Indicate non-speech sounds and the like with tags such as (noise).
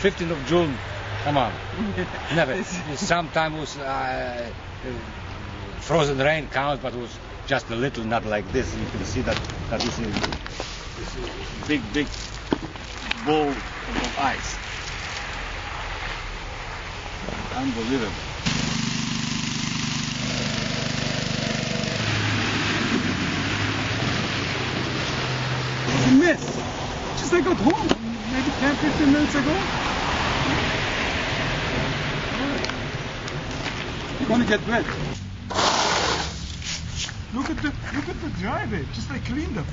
15th of June. Come on. (laughs) Never. Sometimes was uh, uh, frozen rain counts, but it was just a little, not like this. You can see that that is a, big, big ball of ice. Unbelievable. Mess. Just I got home maybe 10, 15 minutes ago. You're gonna get wet. Look at the look at the driveway. Just I cleaned up.